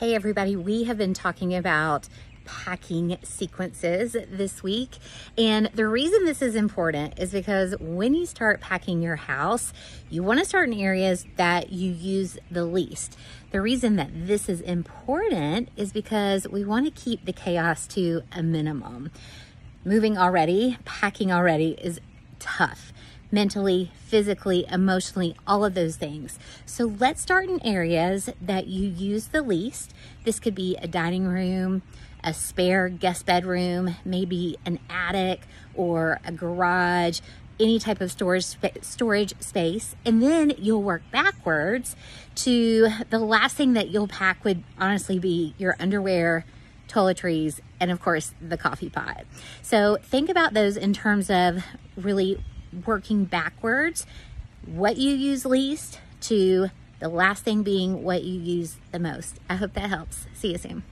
Hey everybody, we have been talking about packing sequences this week. And the reason this is important is because when you start packing your house, you want to start in areas that you use the least. The reason that this is important is because we want to keep the chaos to a minimum. Moving already, packing already is tough mentally, physically, emotionally, all of those things. So let's start in areas that you use the least. This could be a dining room, a spare guest bedroom, maybe an attic or a garage, any type of storage storage space and then you'll work backwards to the last thing that you'll pack would honestly be your underwear toiletries and of course the coffee pot so think about those in terms of really working backwards, what you use least to the last thing being what you use the most. I hope that helps. See you soon.